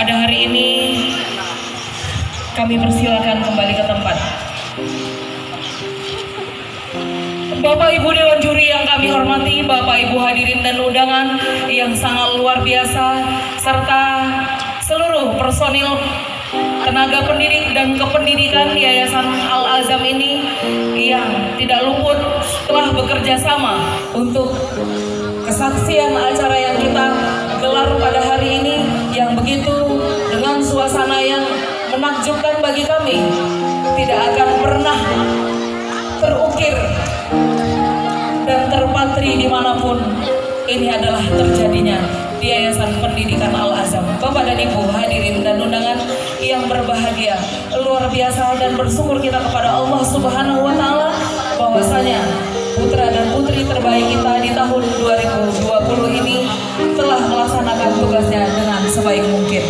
Pada hari ini kami persilakan kembali ke tempat. Bapak Ibu Dewan Juri yang kami hormati, Bapak Ibu hadirin dan undangan yang sangat luar biasa, serta seluruh personil tenaga pendidik dan kependidikan Yayasan Al-Azam ini yang tidak luput telah bekerja sama untuk kesaksian acara yang kita gelar pada hari ini yang begitu dengan suasana yang menakjubkan bagi kami tidak akan pernah terukir dan terpatri di mana pun ini adalah terjadinya di Yayasan Pendidikan Al-Azam. Bapak dan Ibu hadirin dan undangan yang berbahagia, luar biasa dan bersyukur kita kepada Allah Subhanahu wa taala bahwasanya putra dan putri terbaik kita di tahun 2020 ini telah melaksanakan tugasnya dengan sebaik mungkin.